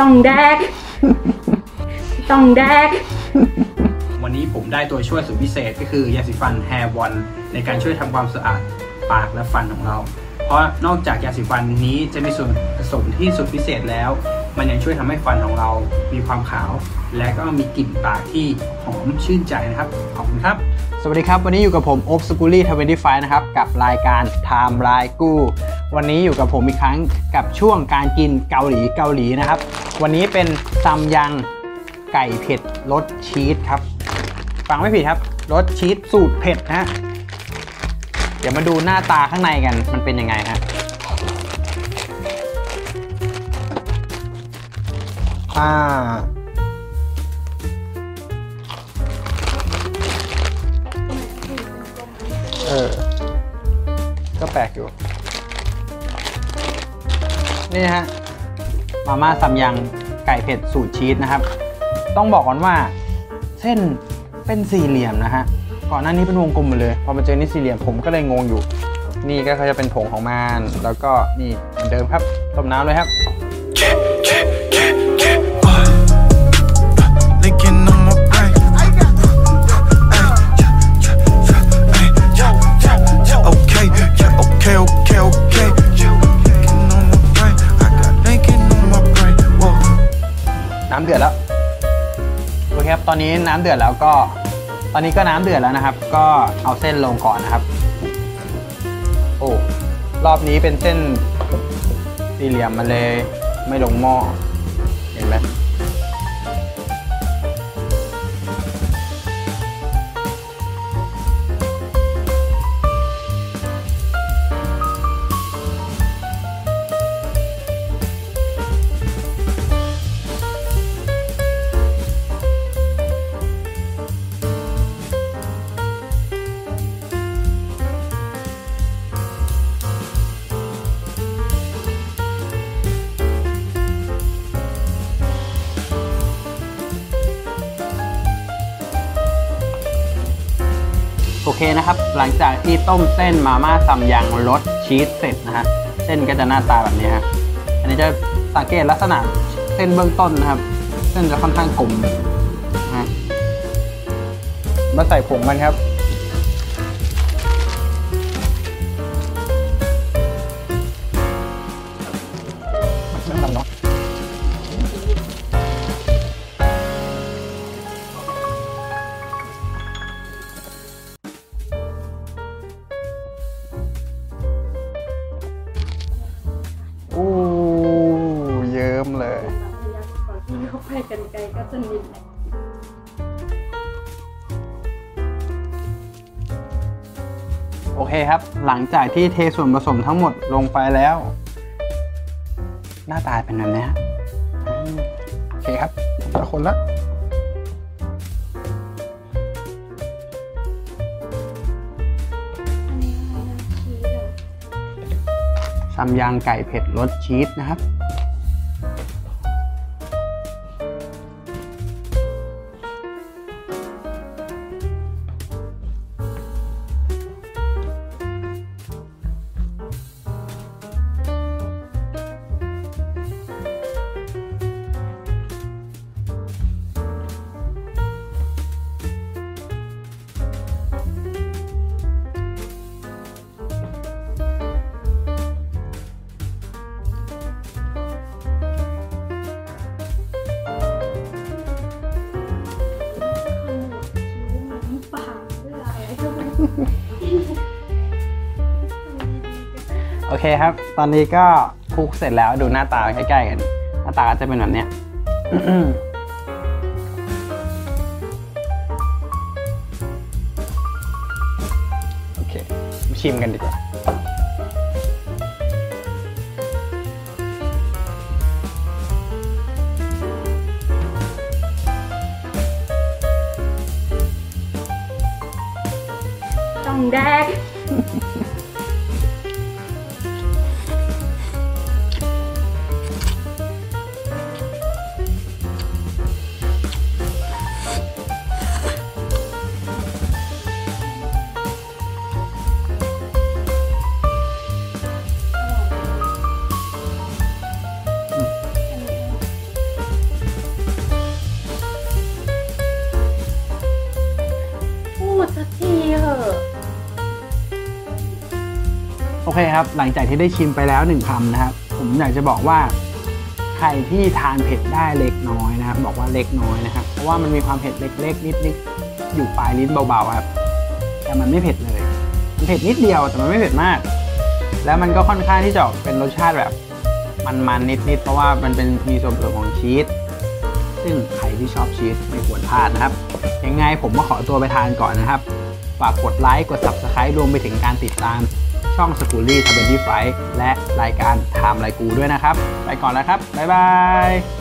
ต้องแดก ต้องแดก วันนี้ผมได้ตัวช่วยสุดพิเศษก็คือยาสีฟัน Hair One ในการช่วยทำความสะอาดปากและฟันของเรา เพราะนอกจากยาสีฟันนี้จะมีส่วนผสมที่สุดพิเศษแล้ว มันยังช่วยทำให้ฟันของเรา มีความขาว และก็มีกลิ่นปากที่หอมชื่นใจนะครับ ขอบคุณครับ สวัสดีครับ วันนี้อยู่กับผมโอบสกูลี่ทเวนตี้ไฟนะครับ กับรายการ Time รายกู้ วันนี้อยู่กับผมอีกครั้งกับช่วงการกินเกาหลีเกาหลีนะครับ วันนี้เป็นซัมยังไก่เผ็ดรสชีสครับ ฟังไม่ผิดครับรสชีสสูตรเผ็ดนะฮะเดี๋ยวมาดูหน้าตาข้างในกันมันเป็นยังไงฮะอ่าเออก็แปลกอยู่ นี่นะฮะมาม่าซัมยังไก่เผ็ดสูตรชีสนะครับ ต้องบอกก่อนว่าเส้นเป็นสี่เหลี่ยมนะฮะก่อนหน้านี้เป็นวงกลมหมดเลยพอมาเจอนี่สี่เหลี่ยมผมก็เลยงงอยู่ นี่ก็จะเป็นผงของมันแล้วก็นี่เหมือนเดิมครับต้มน้ำเลยครับ น้ำเดือดแล้วโอเคครับตอนนี้น้ำเดือดแล้วก็ ตอนนี้ก็น้ำเดือดแล้วนะครับ ก็เอาเส้นลงก่อนนะครับ โอ้รอบนี้เป็นเส้นสี่เหลี่ยมมาเลยไม่ลงหม้อเห็นไหม อเคนะครับ หลังจากที่ต้มเส้นมาม่าซัมยังรสชีสเสร็จนะฮะ เส้นก็จะหน้าตาแบบนี้ฮะ อันนี้จะสังเกตลักษณะเส้นเบื้องต้นนะครับ เส้นจะค่อนข้างกลมนะฮะมาใส่ผงมันครับ เข้าไปกันไกลก็จะนิดโอเคครับ หลังจากที่เทส่วนผสมทั้งหมดลงไปแล้ว หน้าตาเป็นแบบนี้ฮะอืมโอเคครับละคนละอันนี้อะไรนะชีสอะซัมยังไก่เผ็ดรสชีสนะครับ โอเคครับ ตอนนี้ก็คลุกเสร็จแล้วดูหน้าตาใกล้ๆกัน หน้าตาก็จะเป็นแบบเนี้ยโอเค ชิมกันดีกว่าต้องแดก อเคครับ หลังจากที่ได้ชิมไปแล้วหนึ่งคำนะครับ ผมอยากจะบอกว่า ใครที่ทานเผ็ดได้เล็กน้อยนะครับ บอกว่าเล็กน้อยนะครับ เพราะว่ามันมีความเผ็ดเล็กๆ นิดๆ อยู่ปลายลิ้นเบาๆครับ แต่มันไม่เผ็ดเลย มันเผ็ดนิดเดียวแต่มันไม่เผ็ดมาก แล้วมันก็ค่อนข้างที่จะเป็นรสชาติแบบ มันๆ นิดๆ เพราะว่ามันเป็นมีส่วนผสมของชีส ซึ่งใครที่ชอบชีสไม่ควรพลาดนะครับ ยังไงผมก็ขอตัวไปทานก่อนนะครับ ฝากกดไลค์ กด Subscribe รวมไปถึงการติดตาม ช่องสกูลี่ทเวนตี้ไฟและรายการไทม์ไลกูด้วยนะครับ ไปก่อนแล้วครับ บ๊ายบาย